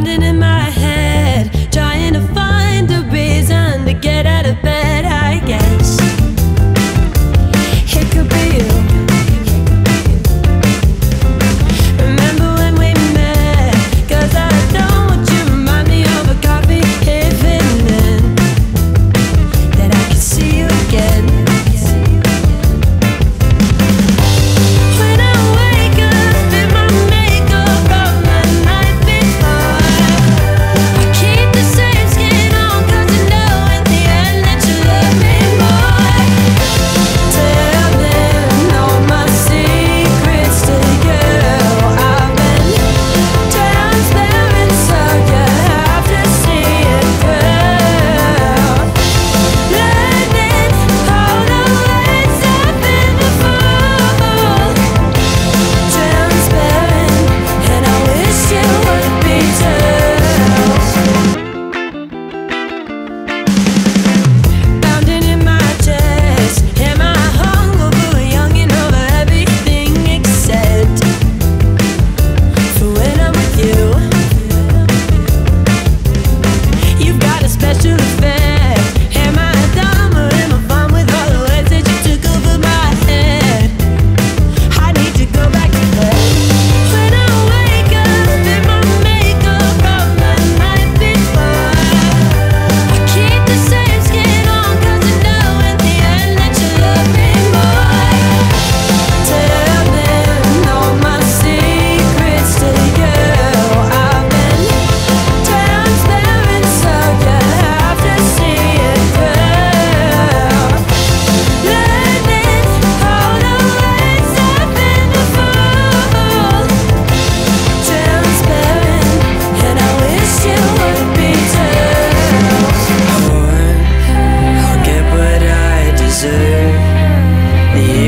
standing in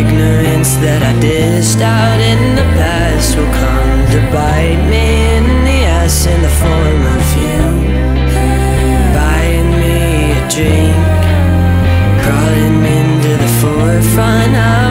ignorance that I dished out in the past will come to bite me in the ass in the form of you. Buying me a drink, crawling into the forefront.